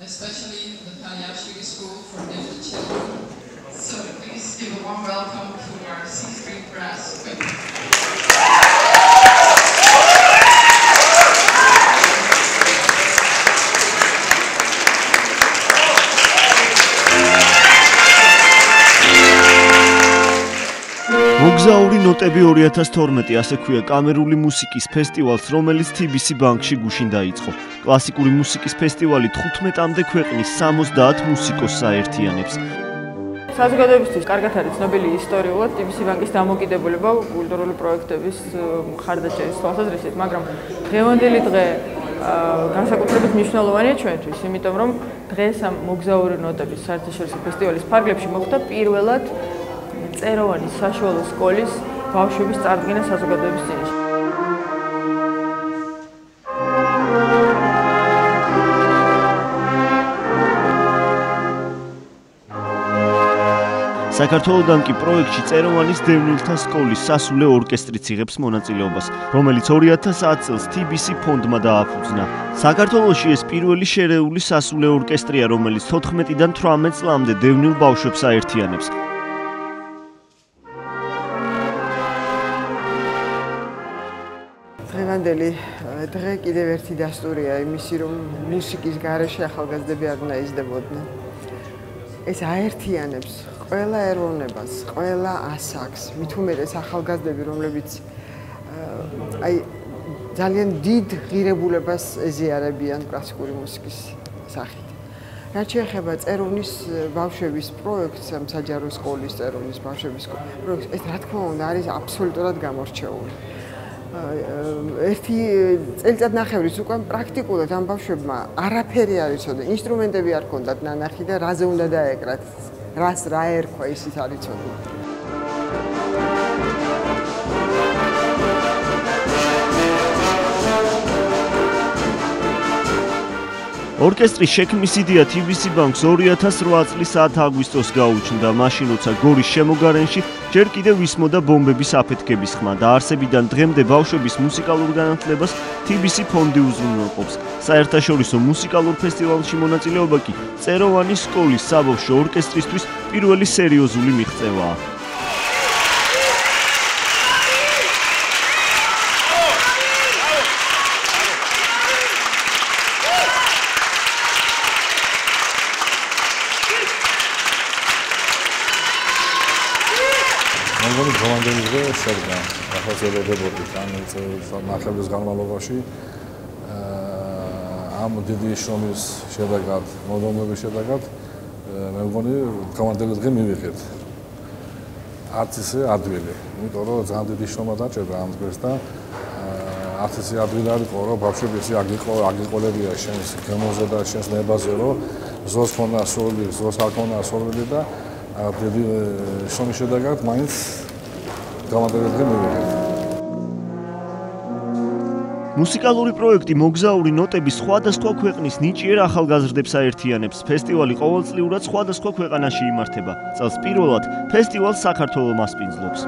especially the Palyashvili School for Deaf Children. So please give a warm welcome to our C Street Brass. მოგზაური ნოტები 2012 ასე ქვია კამერული მუსიკის ფესტივალს, რომელიც TBC ბანკში გუშინ დაიწყო. კლასიკური მუსიკის ფესტივალი 15-მდე ქვეყნის 70 მუსიკოსს აერთიანებს. საზოგადოებისთვის კარგად არის ცნობილი ისტორიულად TBC ბანკის დამოკიდებულება კულტურული პროექტების მხარდაჭერის თვალსაზრისით, მაგრამ დღევანდელი დღე განსაკუთრებით მნიშვნელოვანია ჩვენთვის, იმიტომ რომ დღეს ამ მოგზაური ნოტების საერთაშორისო ფესტივალის ფარგლებში მოხდა პირველად წეროვანის საშუალო სკოლის ბავშვების წარდგენა საზოგადოების წინაშე. საქართველოსდან კი პროექტში წეროვანის დევნილთა სკოლის სასულე ორკესტრიც იღებს მონაწილეობას, რომელიც 2010 წელს TBC ფონდმა დააფუძნა. საქართველოში ეს პირველი შერეული სასულე ორკესტრია, რომელიც 14-დან 18 წლამდე დევნილ ბავშვებს აერთიანებს. დღევანდელი დღე კიდევ ერთი დასტურია იმისი, რომ მუსიკის გარეშე ახალგაზრდები არ უნდა იზრდებოდნენ. ეს აერთიანებს ყველა ეროვნებას, ყველა ასაკს, მით უმეტეს ახალგაზრდები, რომლებიც აი ძალიან დიდ ღირებულებას ეზიარებიან კლასიკური მუსიკის სახით. რაც შეეხება წეროვნის ბავშვების პროექტს, საჯარო სკოლის წეროვნის ბავშვების პროექტს, ეს რა თქმა უნდა არის აბსოლუტურად გამორჩეული. ერთი წელიწადნახევრის უკვე პრაქტიკულად ამ ბავშვებმა არაფერი არ იცოდნენ, ინსტრუმენტები არ ქონდათ ნანახი და რაზე უნდა დაეკრათ, რას რა ერქვა ისიც არ იცოდნენ. ორკესტრის შექმნის იდეა TBC Bank-ს 2008 წლის 10 აგვისტოს გაუჩნდა, მაშინ როცა გორის შემოგარენში ჯერ კიდევ ისმოდა ბომბების აფეთქების ხმა და არსებიდან დღემდე ბავშვების მუსიკალურ განათლებას TBC ფონდი უზრუნველყოფს. საერთაშორისო მუსიკალურ ფესტივალში მონაწილეობა კი წეროვანის სკოლის საბავშვო ორკესტრისთვის პირველი სერიოზული მიღწევაა. მოგონი დღევანდელი დღე შედგა ახალგაზრდებოდი თან ნახევრის განმავლობაში ამ დიდი შრომის შედეგად, მოდომების შედეგად მე მგონი დღევანდელი დღე მივიღეთ. არც ისე ადვილი, იმიტომ რომ ძალიან დიდი შრომა დაჭერდა ამ დღეს და არც ისე ადვილი არ იყო, რომ ბავშვები ისე აგიყო, აგიყოლებია შენს გემოზე და შენს ნებაზე, რომ ზოს ფონა სული, ზოს არ ქონა სული და შრომის შედეგად მაინც გამარჯვებული მივიღეთ. მუსიკალური პროექტი მოგზაური ნოტები სხვადასხვა ქვეყნის ნიჭიერ ახალგაზრდებს აერთიანებს. ფესტივალი ყოველწლიურად სხვადასხვა ქვეყანაში იმართება. წელს პირველად ფესტივალს საქართველოს მასპინძლობს.